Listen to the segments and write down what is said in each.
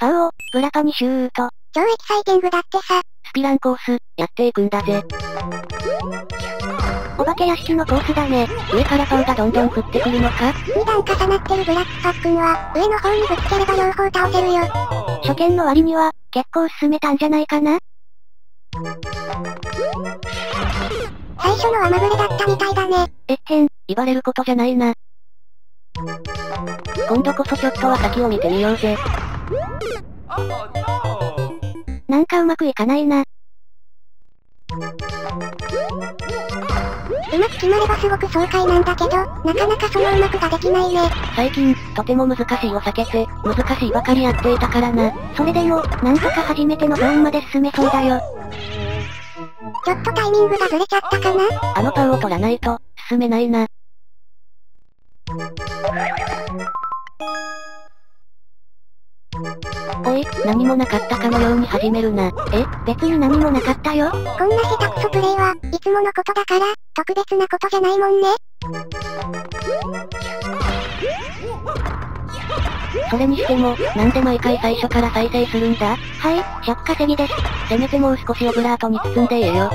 パウを、ブラパにシューと、超エキサイティングだってさ。スピランコース、やっていくんだぜ。お化け屋敷のコースだね。上からパウがどんどん降ってくるのか ?2 段重なってるブラックパックンは、上の方にぶつければ両方倒せるよ。初見の割には、結構進めたんじゃないかな最初のはまぐれだったみたいだね。えっへん、言われることじゃないな。今度こそちょっとは先を見てみようぜ。なんかうまくいかないな。うまく決まればすごく爽快なんだけど、なかなかそのうまくができないね。最近、とても難しいを避けて、難しいばかりやっていたからな。それでも、なんとか初めてのゾーンまで進めそうだよ。ちょっとタイミングがずれちゃったかなあのパウを取らないと、進めないな。おい、何もなかったかのように始めるな。え、別に何もなかったよ。こんな下手くそプレイは、いつものことだから、特別なことじゃないもんね。それにしても、なんで毎回最初から再生するんだ？はい、尺稼ぎです。せめてもう少しオブラートに包んでええよ。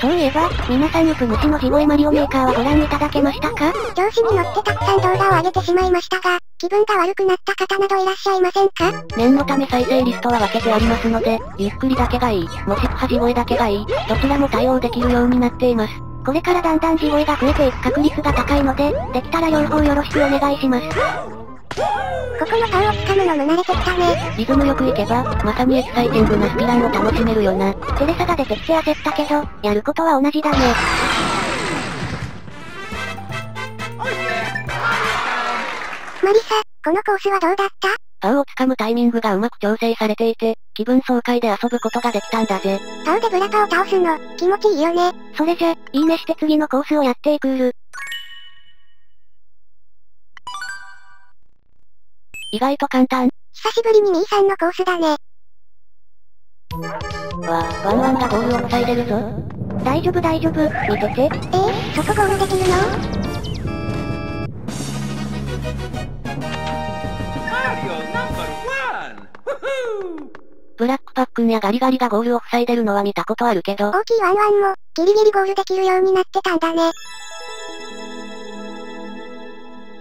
そういえば、皆さんよく虫の地声マリオメーカーはご覧いただけましたか？調子に乗ってたくさん動画を上げてしまいましたが、気分が悪くなった方などいらっしゃいませんか？念のため再生リストは分けてありますので、ゆっくりだけがいい、もしくは地声だけがいい、どちらも対応できるようになっています。これからだんだん地声が増えていく確率が高いので、できたら両方よろしくお願いします。ここのパンを掴むのも慣れてきたね。リズムよくいけば、まさにエキサイティングなスピランを楽しめるよな。テレサが出てきて焦ったけど、やることは同じだね。マリサ、このコースはどうだった？パウを掴むタイミングがうまく調整されていて、気分爽快で遊ぶことができたんだぜ。パウでブラパを倒すの、気持ちいいよね。それじゃ、いいねして次のコースをやっていくる。意外と簡単。久しぶりに兄さんのコースだね。わ、ワンワンがゴールを塞いでるぞ。大丈夫大丈夫、見てて。えー、外ゴールできるの？ブラックパックンやガリガリがゴールを塞いでるのは見たことあるけど。大きいワンワンも、ギリギリゴールできるようになってたんだね。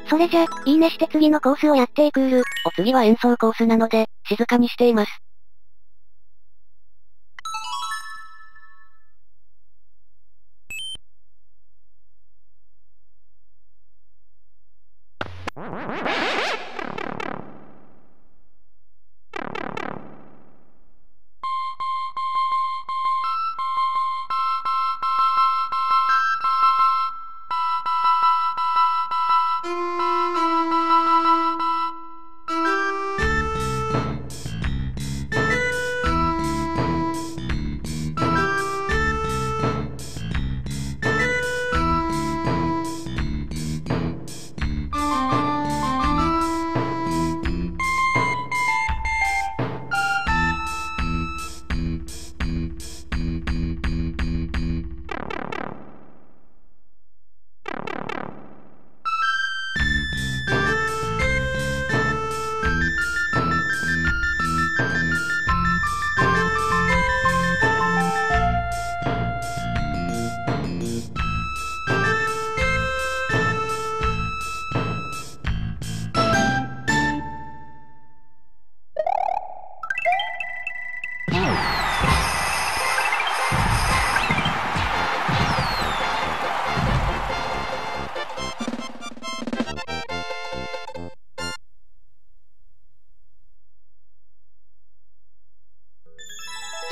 それじゃ、いいねして次のコースをやっていくる。お次は演奏コースなので、静かにしています。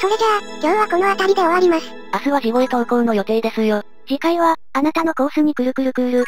それじゃあ、今日はこの辺りで終わります。明日は地声投稿の予定ですよ。次回は、あなたのコースにくるくるくる。